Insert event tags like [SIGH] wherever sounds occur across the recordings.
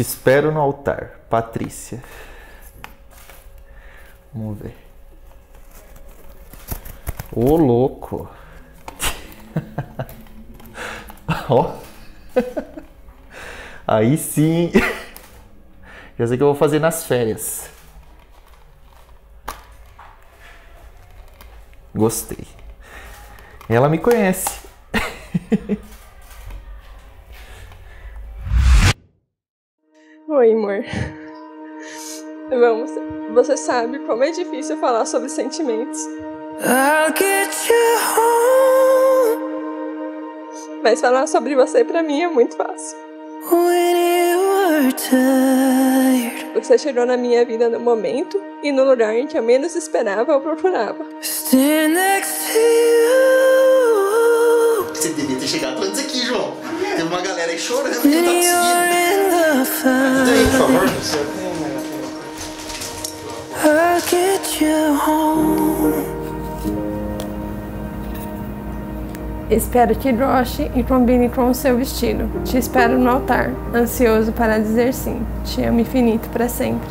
Te espero no altar, Patrícia. Vamos ver. Ô louco. [LAUGHS] Ó. Aí sim. [LAUGHS] Já sei que eu vou fazer nas férias. Gostei. Ela me conhece. [LAUGHS] Oi, amor. Vamos. Você sabe como é difícil falar sobre sentimentos. Mas falar sobre você pra mim é muito fácil. Você chegou na minha vida no momento e no lugar em que eu menos esperava ou procurava. Você devia ter chegado antes aqui, João. Teve uma galera aí chorando que não tá conseguindo. Ajuda aí, por favor. Espero que goste e combine com o seu vestido. Te espero no altar, ansioso para dizer sim. Te amo infinito para sempre.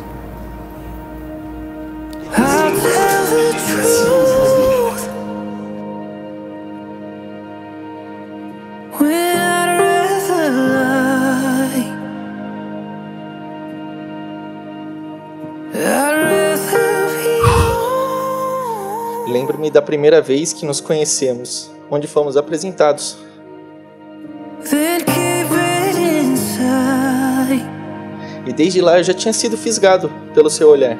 Lembro-me da primeira vez que nos conhecemos, onde fomos apresentados. E desde lá eu já tinha sido fisgado pelo seu olhar.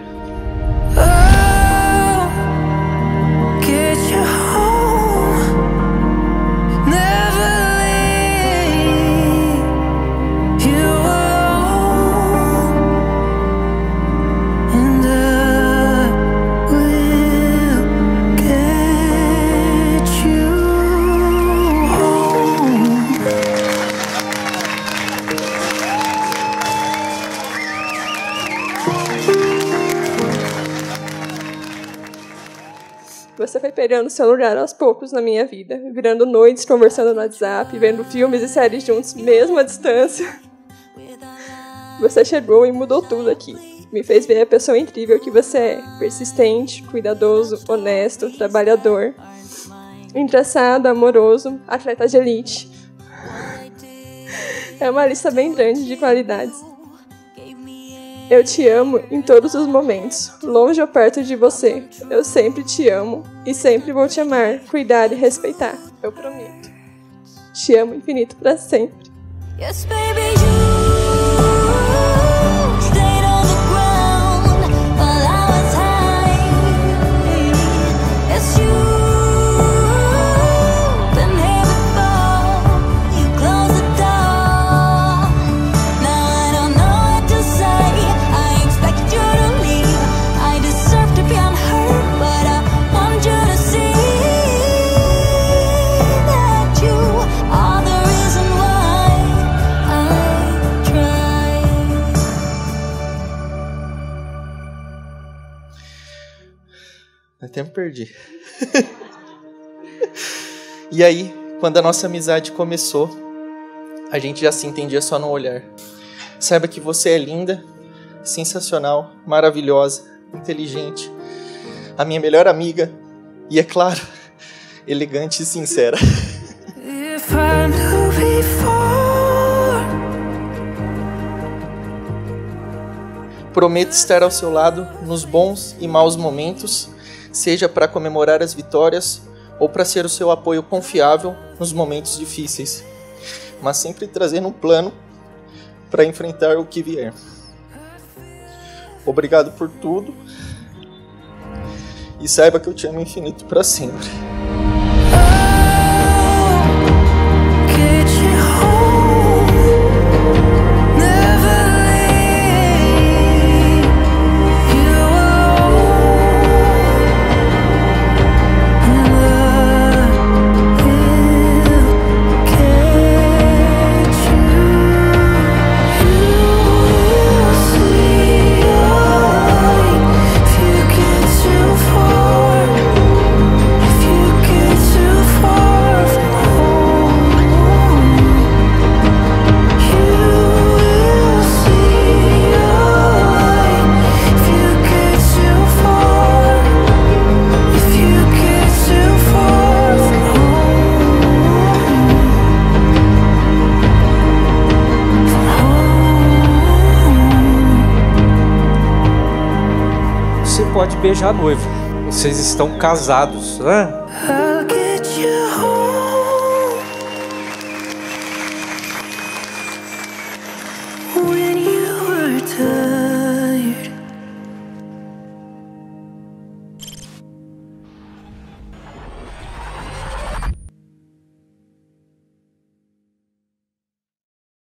Você foi pegando seu lugar aos poucos na minha vida, virando noites conversando no WhatsApp, vendo filmes e séries juntos, mesmo à distância. [LAUGHS] Você chegou e mudou tudo aqui. Me fez ver a pessoa incrível que você é. Persistente, cuidadoso, honesto, trabalhador, engraçado, amoroso, atleta de elite. [LAUGHS] É uma lista bem grande de qualidades. Eu te amo em todos os momentos, longe ou perto de você. Eu sempre te amo e sempre vou te amar, cuidar e respeitar. Eu prometo. Te amo infinito para sempre. Yes, baby, you Até me perdi. [LAUGHS] e aí, quando a nossa amizade começou, a gente já se entendia só no olhar. Saiba que você é linda, sensacional, maravilhosa, inteligente, a minha melhor amiga e, é claro, [LAUGHS] elegante e sincera. [LAUGHS] Prometo estar ao seu lado nos bons e maus momentos, seja para comemorar as vitórias ou para ser o seu apoio confiável nos momentos difíceis, mas sempre trazendo um plano para enfrentar o que vier. Obrigado por tudo e saiba que eu te amo infinito para sempre. Pode beijar a noiva. Vocês estão casados, né?